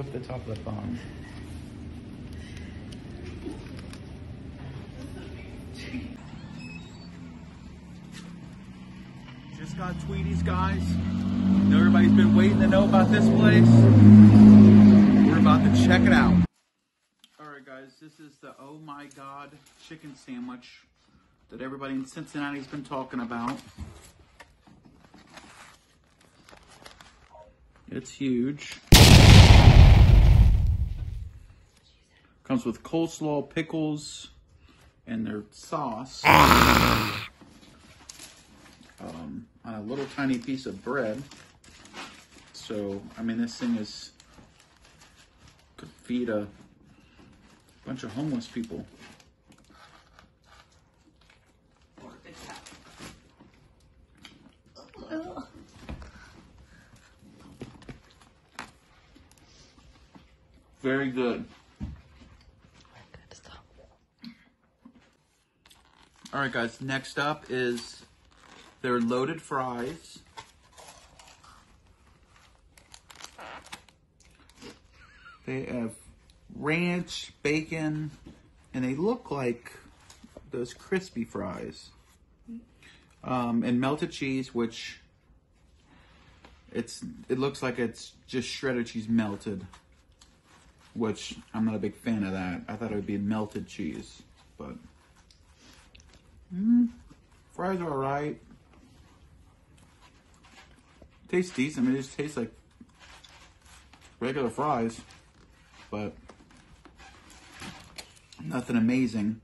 Flip the top of the phone. Just got Tweedy's, guys. Know everybody's been waiting to know about this place. We're about to check it out. All right, guys, this is the Oh My God chicken sandwich that everybody in Cincinnati's been talking about. It's huge. Comes with coleslaw, pickles, and their sauce. Um, on a little tiny piece of bread. So, I mean, this thing is could feed a bunch of homeless people. Very good. All right, guys. Next up is their loaded fries. They have ranch, bacon, and they look like those crispy fries. Um, and melted cheese, which it's it looks like it's just shredded cheese melted, which I'm not a big fan of that. I thought it would be melted cheese, but Mm, fries are alright. Tastes decent. I mean, it just tastes like regular fries, but nothing amazing.